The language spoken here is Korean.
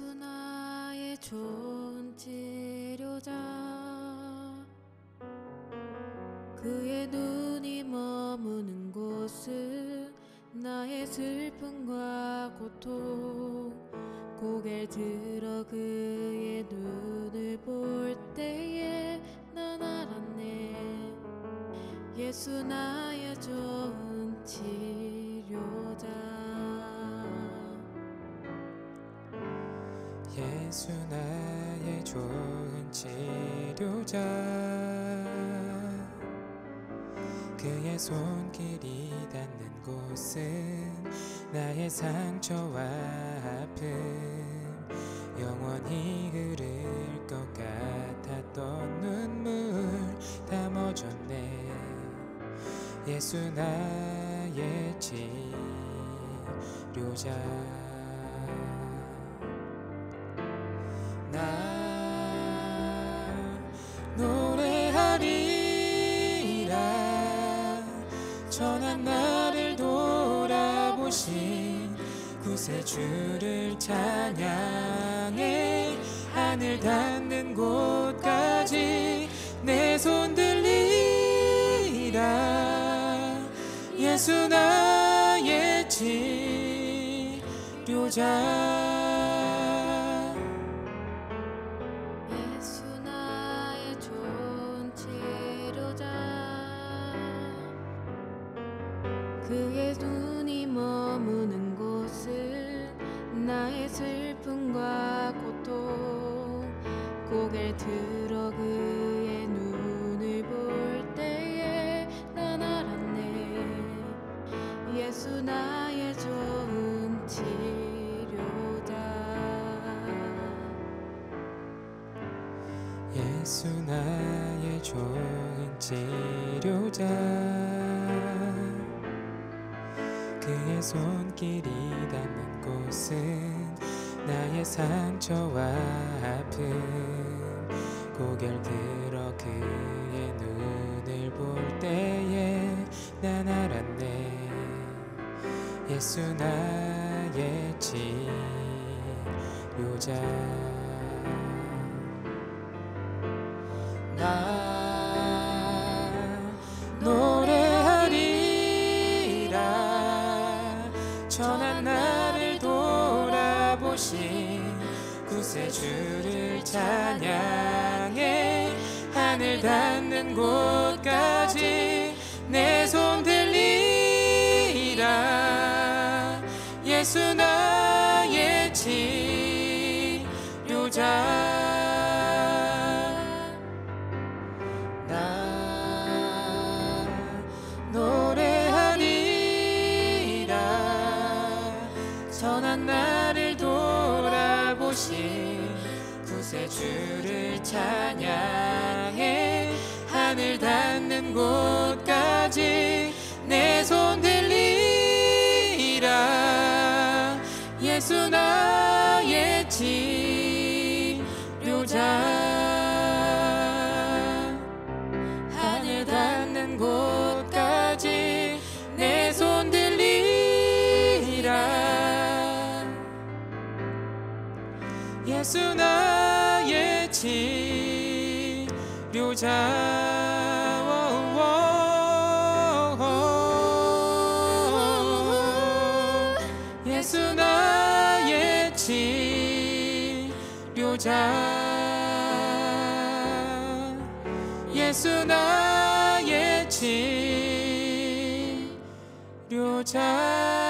예수 나의 좋은 치료자. 그의 눈이 머무는 곳은 나의 슬픔과 고통. 고개를 들어 그의 눈을 볼 때에 난 알았네. 예수 나의 좋은 치료자 예수 나의 좋은 치료자. 그의 손길이 닿는 곳은 나의 상처와 아픔. 영원히 흐를 것 같았던 눈물 다 멎었네. 예수 나의 치료자 전한 나를 돌아보신 구세주를 찬양해 하늘 닿는 곳까지 내 손 들리라. 예수 나의 치료자 그의 눈이 머무는 곳은 나의 슬픔과 고통 고개를 들어 그의 눈을 볼 때에 난 알았네. 예수 나의 좋은 치료자. 예수 나의 좋은 치료자 그의 손길이 닿는 곳은 나의 상처와 아픔. 고개를 들어 그의 눈을 볼 때에 난 알았네. 예수 나의 치료자. 나 전한 나를 돌아보신 구세주를 찬양해 하늘 닿는 곳까지 내 손 들리라. 예수 나의 치료자 선한 나를 돌아보신 구세주를 찬양해 하늘 닿는 곳까지 내 손 들리라. 예수 나의 치료자 예수 나의 치료자 예수 나의 치료자 예수 나의 치료자